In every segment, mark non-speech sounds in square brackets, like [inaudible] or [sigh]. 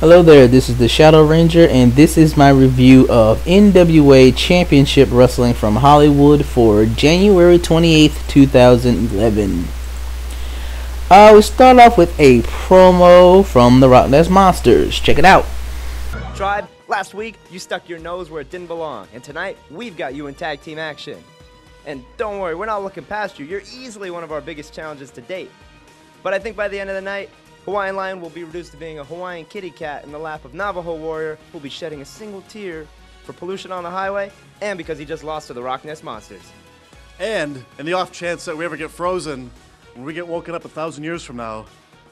Hello there, this is the Shadow Ranger, and this is my review of NWA Championship Wrestling from Hollywood for January 28th, 2011. Uh, we start off with a promo from the RockNES Monsters. Check it out. Tribe, last week you stuck your nose where it didn't belong, and tonight we've got you in tag team action. And don't worry, we're not looking past you. You're easily one of our biggest challenges to date. But I think by the end of the night, Hawaiian Lion will be reduced to being a Hawaiian kitty cat in the lap of Navajo Warrior who will be shedding a single tear for pollution on the highway and because he just lost to the RockNES Monsters. And in the off chance that we ever get frozen, when we get woken up a thousand years from now,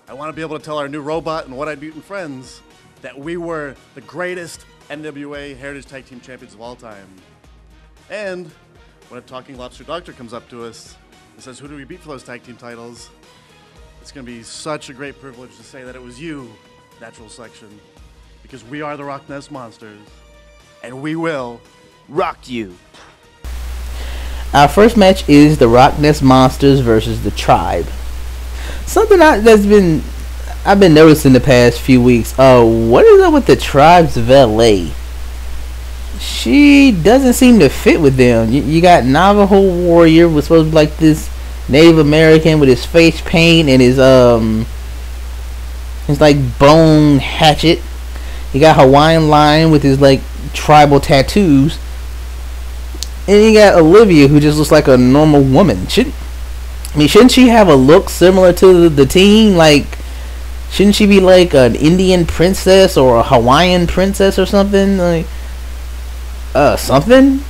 I want to be able to tell our new robot and What I'd Mutant friends that we were the greatest NWA Heritage Tag Team Champions of all time. And when a talking lobster doctor comes up to us and says, Who do we beat for those tag team titles? It's going to be such a great privilege to say that it was you, Natural Selection, because we are the RockNES Monsters, and we will rock you. Our first match is the RockNES Monsters versus the Tribe. Something I, that's been I've been noticing the past few weeks. Uh, what is up with the Tribe's valet? She doesn't seem to fit with them. You, you got Navajo Warrior was supposed to be like this Native American with his face paint and his um his like bone hatchet. He got Hawaiian Lion with his like tribal tattoos. And you got Olivia who just looks like a normal woman. Should I mean shouldn't she have a look similar to the, the team? Like shouldn't she be like an Indian princess or a Hawaiian princess or something? Like uh something?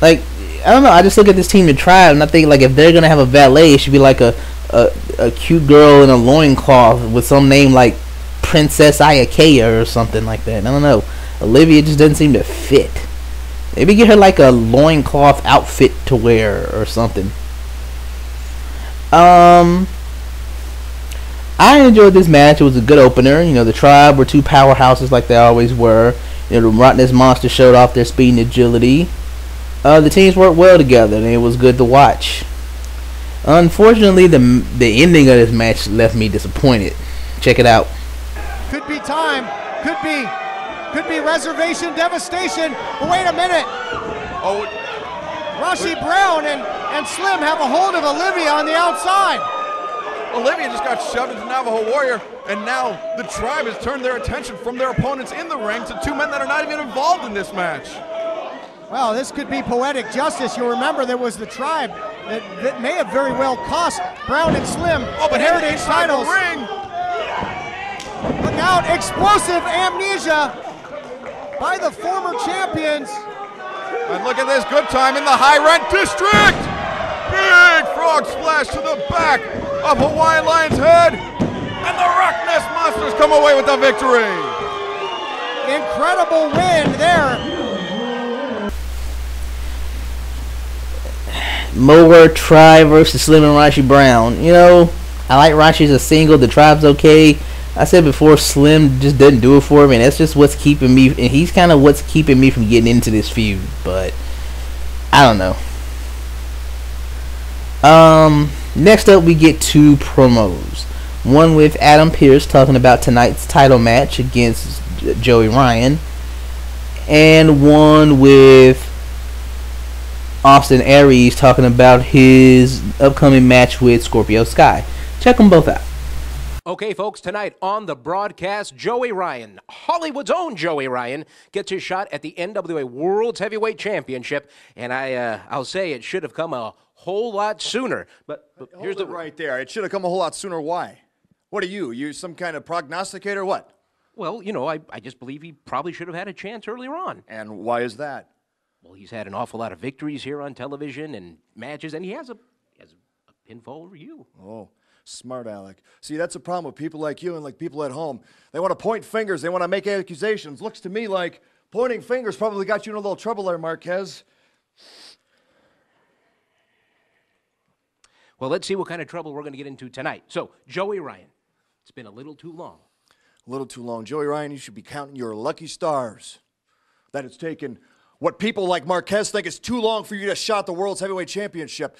Like I don't know. I just look at this team to try, and I think like if they're gonna have a valet, it should be like a a, a cute girl in a loincloth with some name like Princess Ayakea or something like that. I don't know. Olivia just doesn't seem to fit. Maybe get her like a loincloth outfit to wear or something. Um, I enjoyed this match. It was a good opener. You know, the Tribe were two powerhouses like they always were. You know, the RockNES Monster showed off their speed and agility. Uh, the teams worked well together, and it was good to watch. Unfortunately, the the ending of this match left me disappointed. Check it out. Could be time. Could be could be reservation devastation. But wait a minute. Oh, Rasche Brown and, and Slim have a hold of Olivia on the outside. Olivia just got shoved into Navajo Warrior, and now the tribe has turned their attention from their opponents in the ring to two men that are not even involved in this match. Well, this could be poetic justice. You'll remember there was the tribe that, that may have very well cost Brown and Slim Oh, but heritage titles. ring. Look out, explosive amnesia by the former champions. And look at this good time in the high rent district. Big frog splash to the back of Hawaiian Lion's head. And the RockNES Monsters come away with the victory. Incredible win there. Mower Tribe versus Slim and Rasche Brown. You know, I like Rasche as a single. The Tribe's okay. I said before, Slim just doesn't do it for me, and that's just what's keeping me. And he's kind of what's keeping me from getting into this feud. But I don't know. Um, next up, we get two promos. One with Adam Pearce talking about tonight's title match against Joey Ryan, and one with Austin Aries talking about his upcoming match with Scorpio Sky. Check them both out. Okay, folks, tonight on the broadcast, Joey Ryan, Hollywood's own Joey Ryan, gets his shot at the NWA World's Heavyweight Championship, and I, uh, I'll say it should have come a whole lot sooner. But, but here's Hold the right there. It should have come a whole lot sooner. Why? What are you? You some kind of prognosticator? What? well, you know, I, I just believe he probably should have had a chance earlier on. And why is that? Well, he's had an awful lot of victories here on television and matches, and he has a, he has a pinfall over you. Oh, smart Alec. See, that's a problem with people like you and like people at home. They want to point fingers. They want to make accusations. Looks to me like pointing fingers probably got you in a little trouble there, Marquez. Well, let's see what kind of trouble we're going to get into tonight. So, Joey Ryan, it's been a little too long. A little too long. Joey Ryan, you should be counting your lucky stars that it's taken what people like Marquez think is too long for you to shot the World's Heavyweight Championship.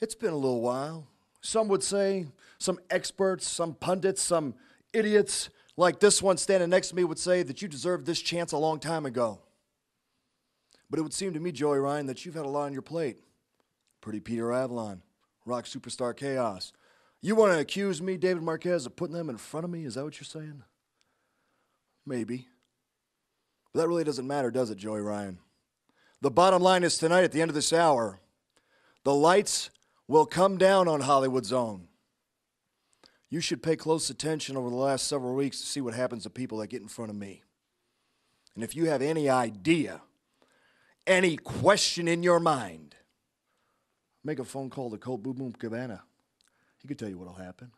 It's been a little while. Some would say, some experts, some pundits, some idiots like this one standing next to me would say that you deserved this chance a long time ago. But it would seem to me, Joey Ryan, that you've had a lot on your plate. Pretty Peter Avalon, Rock Superstar Chaos. You want to accuse me, David Marquez, of putting them in front of me? Is that what you're saying? Maybe. But that really doesn't matter, does it, Joey Ryan? The bottom line is tonight at the end of this hour, the lights will come down on Hollywood's own. You should pay close attention over the last several weeks to see what happens to people that get in front of me. And if you have any idea, any question in your mind, make a phone call to Colt Boom Boom Cabana. He could tell you what'll happen.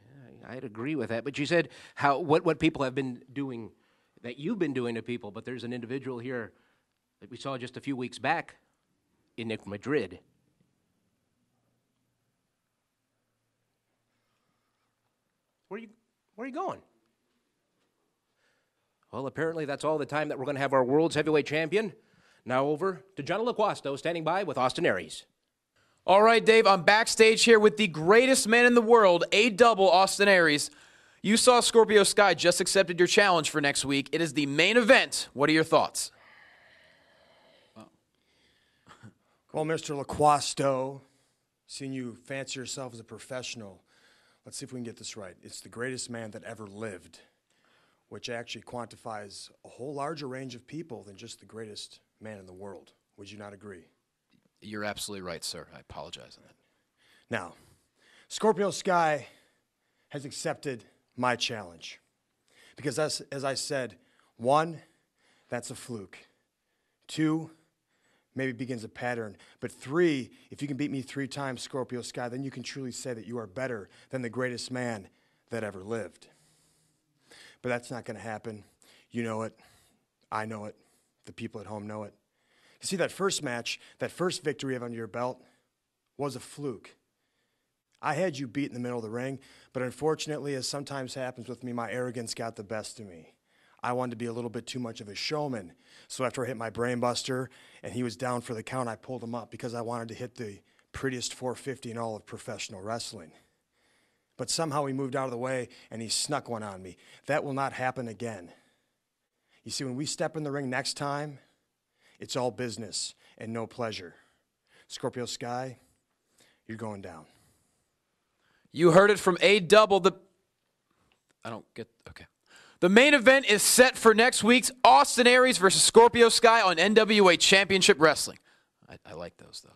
Yeah, I'd agree with that. But you said how what, what people have been doing, that you've been doing to people, but there's an individual here that we saw just a few weeks back in Nick Madrid. Where are you, where are you going? Well, apparently that's all the time that we're going to have our world's heavyweight champion. Now over to John LaQuasto standing by with Austin Aries. All right, Dave, I'm backstage here with the greatest man in the world, A double Austin Aries. You saw Scorpio Sky just accepted your challenge for next week. It is the main event. What are your thoughts? Well, Mr. LaQuasto, seeing you fancy yourself as a professional, let's see if we can get this right. It's the greatest man that ever lived, which actually quantifies a whole larger range of people than just the greatest man in the world. Would you not agree? You're absolutely right, sir. I apologize on that. Now, Scorpio Sky has accepted my challenge. Because as, as I said, one, that's a fluke. Two, maybe begins a pattern. But three, if you can beat me three times, Scorpio Sky, then you can truly say that you are better than the greatest man that ever lived. But that's not going to happen. You know it. I know it. The people at home know it. You see, that first match, that first victory you have under your belt, was a fluke. I had you beat in the middle of the ring, but unfortunately, as sometimes happens with me, my arrogance got the best of me. I wanted to be a little bit too much of a showman. So after I hit my brainbuster and he was down for the count, I pulled him up because I wanted to hit the prettiest 450 in all of professional wrestling. But somehow he moved out of the way and he snuck one on me. That will not happen again. You see, when we step in the ring next time, it's all business and no pleasure. Scorpio Sky, you're going down. You heard it from A double. The I don't get. Okay. The main event is set for next week's Austin Aries versus Scorpio Sky on NWA Championship Wrestling. I, I like those though.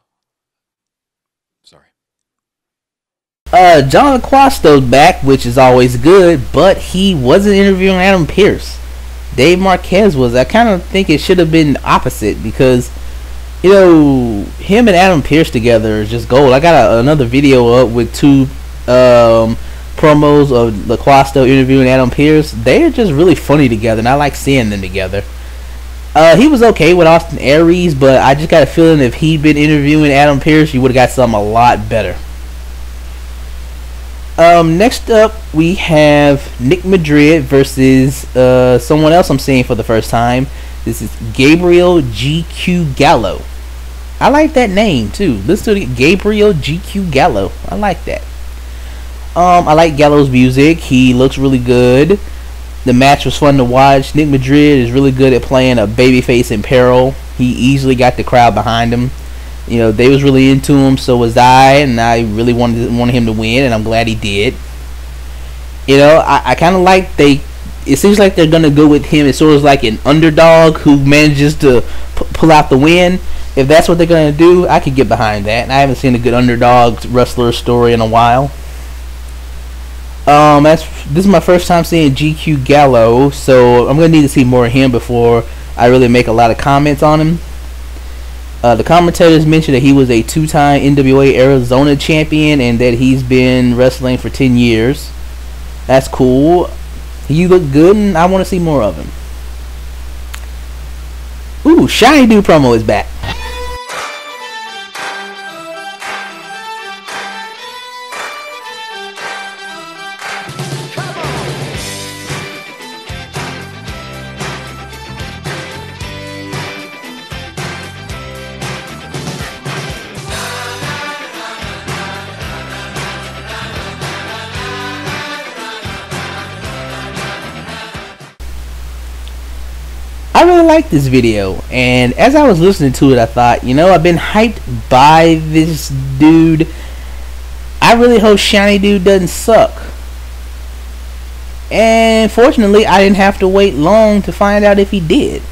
Sorry. Uh, John LaQuasto's back, which is always good, but he wasn't interviewing Adam Pearce. Dave Marquez was. I kind of think it should have been the opposite because, you know, him and Adam Pearce together is just gold. I got a, another video up with two um, promos of the LaQuasto interviewing Adam Pearce. They're just really funny together, and I like seeing them together. Uh, he was okay with Austin Aries, but I just got a feeling if he'd been interviewing Adam Pearce, you would have got something a lot better. Um, next up, we have Nick Madrid versus uh, someone else I'm seeing for the first time. This is Gabriel GQ Gallo. I like that name too. Listen to Gabriel GQ Gallo. I like that. Um, I like Gallo's music. He looks really good. The match was fun to watch. Nick Madrid is really good at playing a babyface in peril. He easily got the crowd behind him. You know, they was really into him, so was I, and I really wanted wanted him to win, and I'm glad he did. You know, I, I kind of like they. It seems like they're gonna go with him as sort of like an underdog who manages to p- pull out the win. If that's what they're gonna do, I could get behind that. And I haven't seen a good underdog wrestler story in a while. Um, that's this is my first time seeing GQ Gallo, so I'm gonna need to see more of him before I really make a lot of comments on him. Uh, the commentators mentioned that he was a two-time NWA Arizona champion and that he's been wrestling for 10 years. That's cool. He looked good, and I want to see more of him. Ooh, Shiny Dude promo is back. This video, and as I was listening to it, I thought, you know, I've been hyped by this dude. I really hope Shiny Dude doesn't suck. And fortunately, I didn't have to wait long to find out if he did.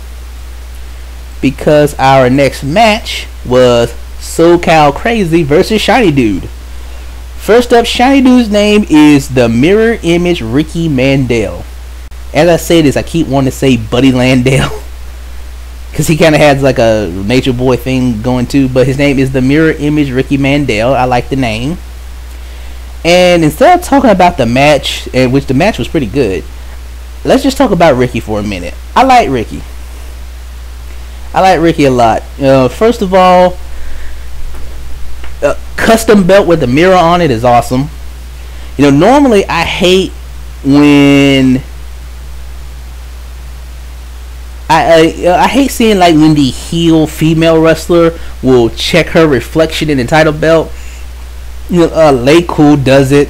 Because our next match was SoCal Crazy versus Shiny Dude. First up, Shiny Dude's name is the Mirror Image Ricky Mandel. As I say this, I keep wanting to say Buddy Landell. [laughs] Because he kind of has like a Nature Boy thing going too. But his name is the Mirror Image Ricky Mandel. I like the name. And instead of talking about the match, and which the match was pretty good, let's just talk about Ricky for a minute. I like Ricky. I like Ricky a lot. Uh, first of all, a custom belt with a mirror on it is awesome. You know, normally I hate when I uh, I hate seeing like when the heel female wrestler will check her reflection in the title belt. You know, uh, Lay Cool does it,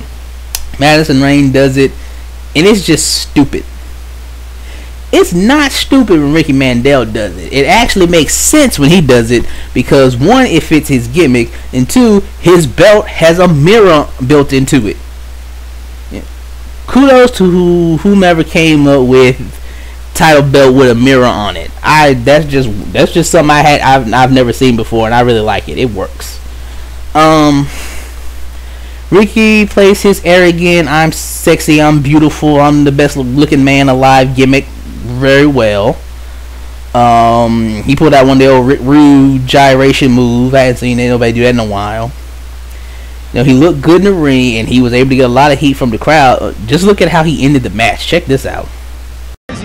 Madison Rayne does it, and it's just stupid. It's not stupid when Ricky Mandel does it. It actually makes sense when he does it because one, it fits his gimmick, and two, his belt has a mirror built into it. Yeah. Kudos to who, whomever came up with title belt with a mirror on it. I that's just that's just something I had I've I've never seen before, and I really like it. It works. Um. Ricky plays his arrogant, I'm sexy, I'm beautiful, I'm the best looking man alive gimmick very well. Um, he pulled out one of the old rude gyration move. I hadn't seen anybody do that in a while. Know, he looked good in the ring, and he was able to get a lot of heat from the crowd. Just look at how he ended the match. Check this out.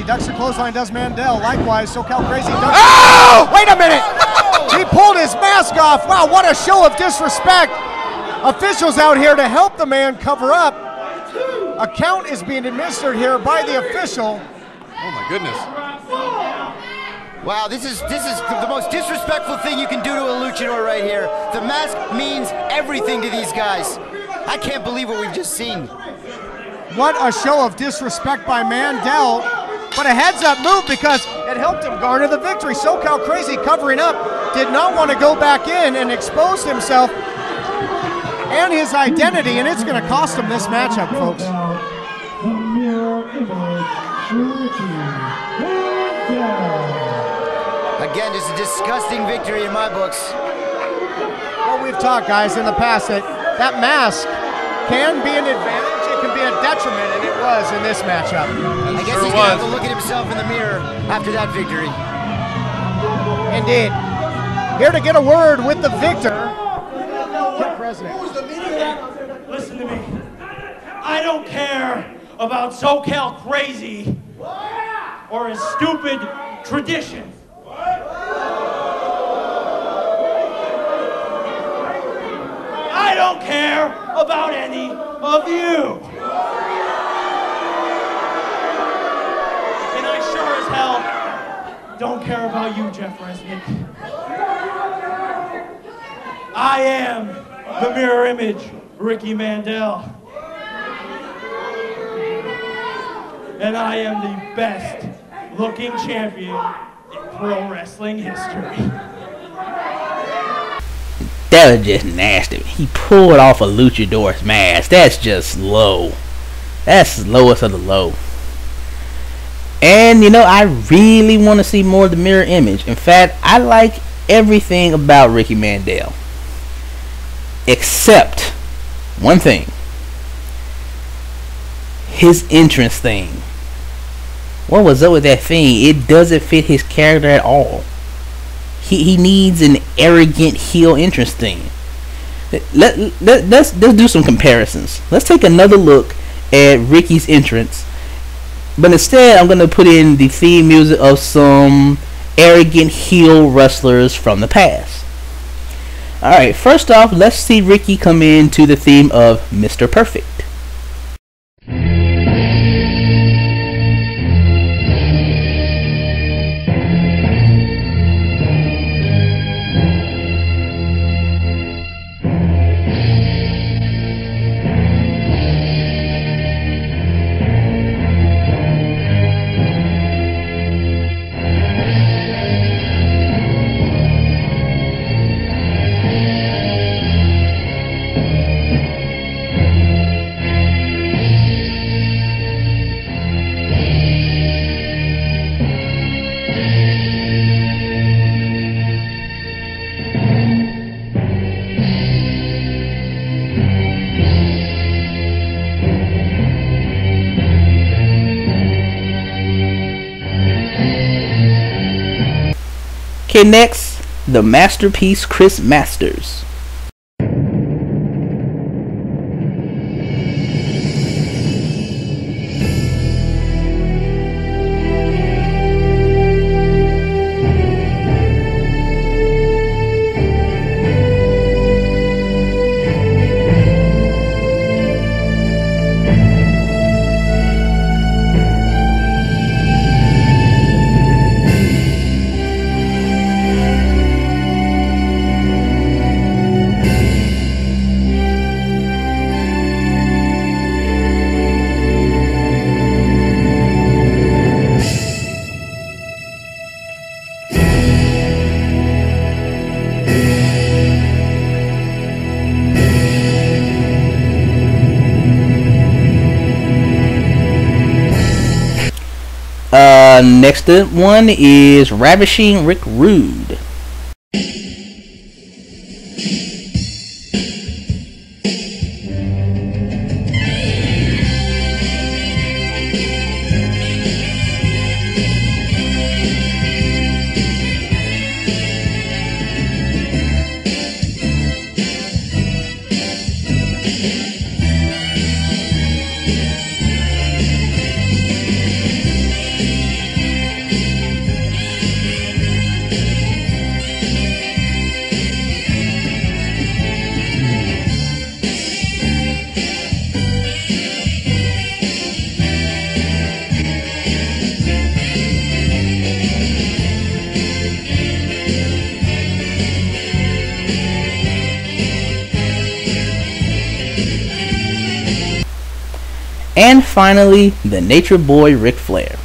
Crazy ducks the clothesline, does Mandel. Likewise, SoCal Crazy ducks. Oh! Wait a minute! he pulled his mask off. Wow, what a show of disrespect. Officials out here to help the man cover up. A count is being administered here by the official. Oh my goodness. Wow, this is this is the most disrespectful thing you can do to a luchador right here. The mask means everything to these guys. I can't believe what we've just seen. What a show of disrespect by Mandel. But a heads up move because it helped him garner the victory. SoCal Crazy covering up, did not want to go back in and expose himself and his identity, and it's going to cost him this matchup, folks. Again, just a disgusting victory in my books. Well, we've talked, guys, in the past that that mask can be an advantage, it can be a detriment, and it was in this matchup. I guess he's going to have to look at himself in the mirror after that victory. Indeed. Here to get a word with the victor, president. Listen to me. I don't care about SoCal crazy or his stupid traditions. I don't care about any of you. Don't care about you, Jeff Resnick. I am the mirror image, Ricky Mandel. And I am the best looking champion in pro wrestling history. That was just nasty. He pulled off a luchador's mask. That's just low. That's the lowest of the low. And you know, I really want to see more of the mirror image. In fact, I like everything about Ricky Mandel. Except one thing. His entrance thing. What was up with that thing? It doesn't fit his character at all. He, he needs an arrogant heel entrance thing. Let, let, let's, let's do some comparisons. Let's take another look at Ricky's entrance. But instead, I'm going to put in the theme music of some arrogant heel wrestlers from the past. Alright, first off, let's see Ricky come in to the theme of Mr. Perfect. Okay, next, the masterpiece Chris Masters. Next one is Ravishing Rick Rude. And finally, the Nature Boy Ric Flair.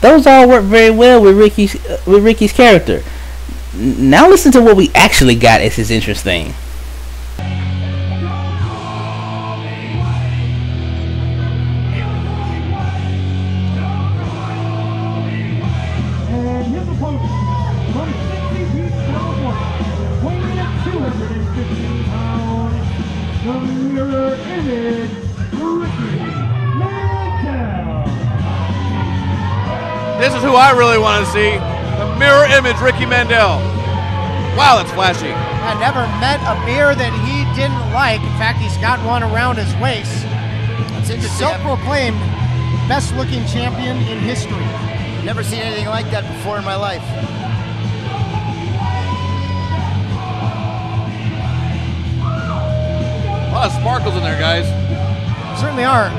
Those all work very well with Ricky's uh, with Ricky's character. Now listen to what we actually got as his interest really want to see. The mirror image, Ricky Mandel. Wow, that's flashy. I never met a mirror that he didn't like. In fact, he's got one around his waist. That's interesting. Self-proclaimed best-looking champion in history. Never seen anything like that before in my life. A lot of sparkles in there, guys. Certainly are.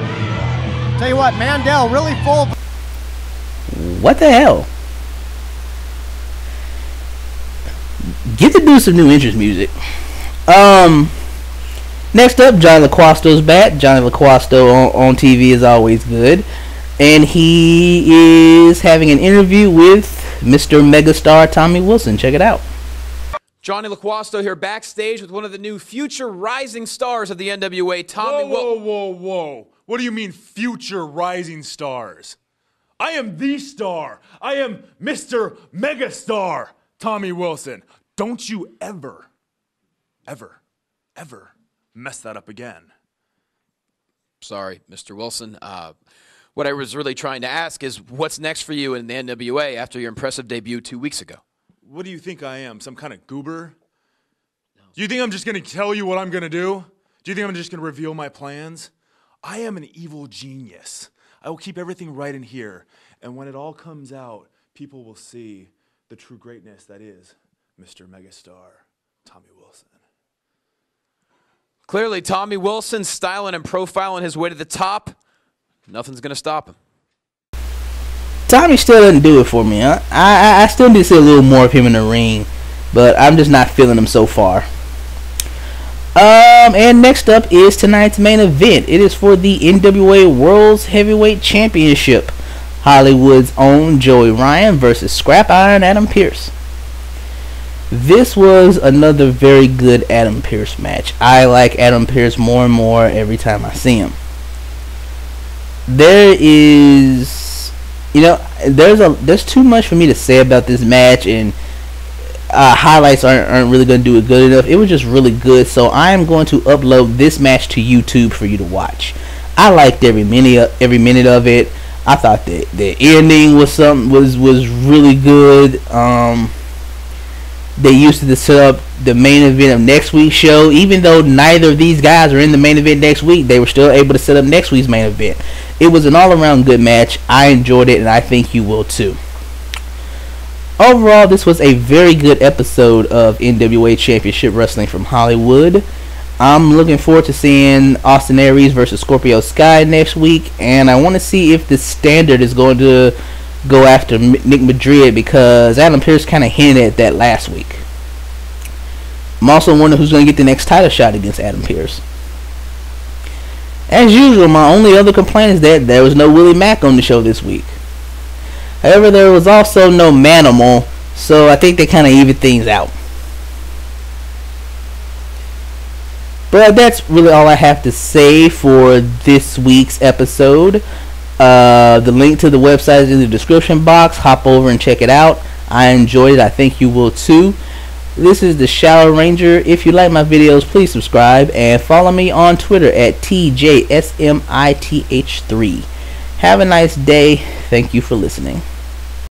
Tell you what, Mandel really full. Of- What the hell? Get the dude some new interest music. Um, next up, Johnny LaQuasto's back. Johnny LaQuasto on, on TV is always good, and he is having an interview with Mr. Megastar Tommy Wilson. Check it out. Johnny LaQuasto here backstage with one of the new future rising stars of the NWA, Tommy Whoa, whoa, whoa, whoa. What do you mean, future rising stars? I am the star. I am Mr. Megastar, Tommy Wilson. Don't you ever, ever, ever mess that up again. Sorry, Mr. Wilson. Uh, what I was really trying to ask is what's next for you in the NWA after your impressive debut two weeks ago? What do you think I am? Some kind of goober? Do you think I'm just going to tell you what I'm going to do? Do you think I'm just going to reveal my plans? I am an evil genius. I will keep everything right in here. And when it all comes out, people will see the true greatness that is Mr. Megastar, Tommy Wilson. Clearly, Tommy Wilson styling and profiling his way to the top. Nothing's going to stop him. Tommy still doesn't do it for me. Huh? I, I I still need to see a little more of him in the ring, but I'm just not feeling him so far. Um, and next up is tonight's main event. It is for the NWA World's Heavyweight Championship. Hollywood's own Joey Ryan versus Scrap Iron Adam Pearce. This was another very good Adam Pearce match. I like Adam Pearce more and more every time I see him. There is, you know, there's a there's too much for me to say about this match, and uh, highlights aren't, aren't really going to do it good enough. It was just really good, so I am going to upload this match to YouTube for you to watch. I liked every minute every minute of it. I thought that the ending was something was was really good. Um, they used to set up the main event of next week's show. Even though neither of these guys are in the main event next week, they were still able to set up next week's main event. It was an all-around good match. I enjoyed it, and I think you will too. Overall, this was a very good episode of NWA Championship Wrestling from Hollywood. I'm looking forward to seeing Austin Aries versus Scorpio Sky next week, and I want to see if the standard is going to go after Nick Madrid because Adam Pearce kind of hinted at that last week. I'm also wondering who's going to get the next title shot against Adam Pearce. As usual, my only other complaint is that there was no Willie Mack on the show this week. However, there was also no Manimal, so I think they kind of even things out. But that's really all I have to say for this week's episode. Uh, the link to the website is in the description box. Hop over and check it out. I enjoyed it. I think you will too. This is the Shadow Ranger. If you like my videos, please subscribe and follow me on Twitter at TJSMITH3. Have a nice day. Thank you for listening.